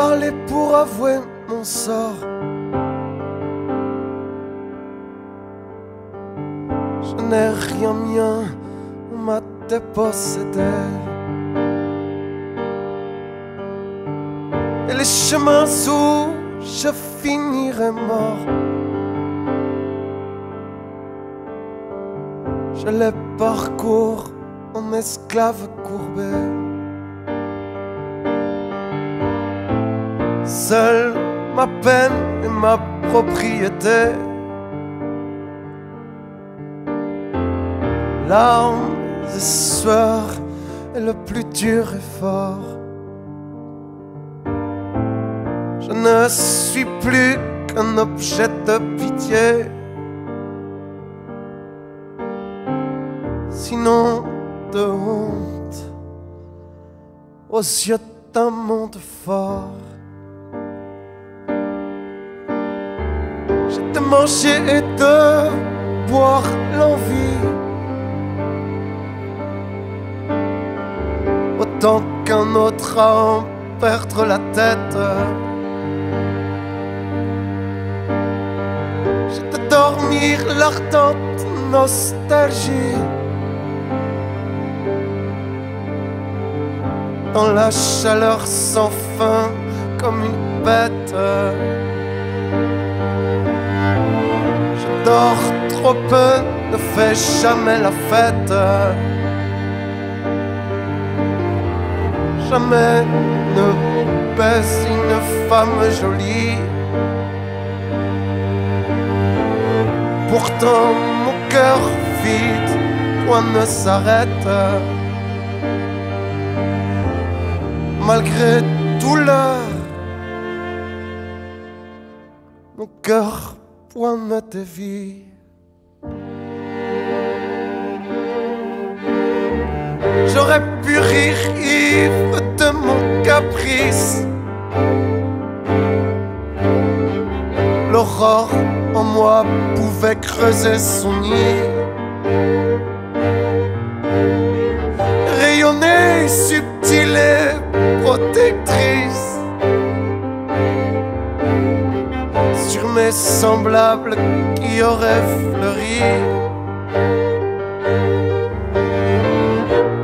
parler pour avouer mon sort. Je n'ai rien mien, on m'a dépossédé. Et les chemins où je finirai mort. Je les parcours en esclave courbé. Seule ma peine et ma propriété. Larmes et sueur et le plus dur effort. Je ne suis plus qu'un objet de pitié. Sinon de honte aux yeux d'un monde fort. J'ai de manger et de boire l'envie. Autant qu'un autre à en perdre la tête. J'ai de dormir l'ardente nostalgie. dans la chaleur sans fin comme une bête. Trop peu, ne fais jamais la fête. Jamais ne baisse une femme jolie. Pourtant mon cœur vide, point ne s'arrête. malgré tout l'heure, mon cœur dévie. J'aurais pu rire de mon caprice. L'aurore en moi pouvait creuser son nid. Rayonner subtil et protectrice mes semblables qui auraient fleuri.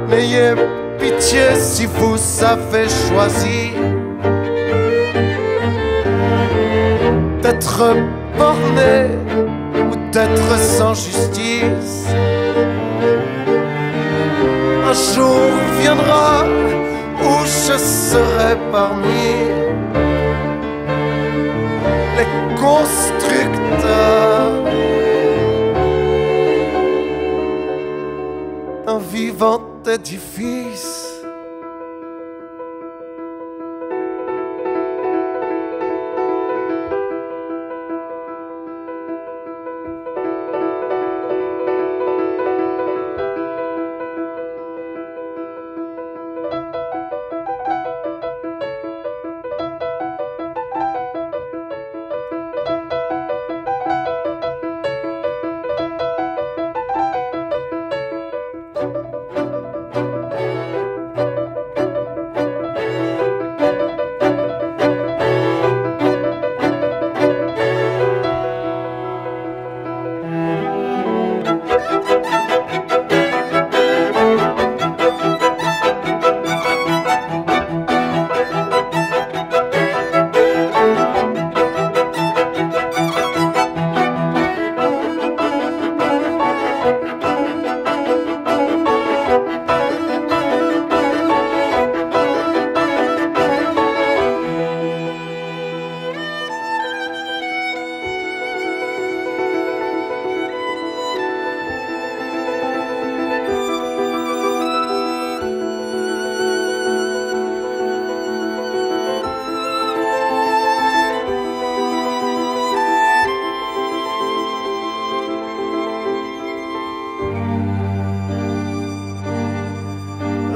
N'ayez pitié si vous avez choisi d'être borné ou d'être sans justice. Un jour viendra où je serai parmi les constructeurs d'un vivant édifice.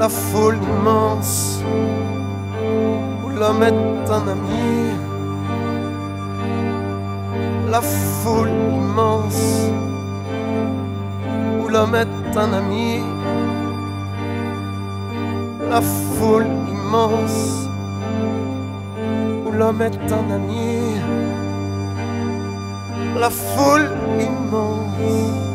La foule immense où l'homme est un ami. La foule immense où l'homme est un ami. La foule immense l'homme est un ami. La foule immense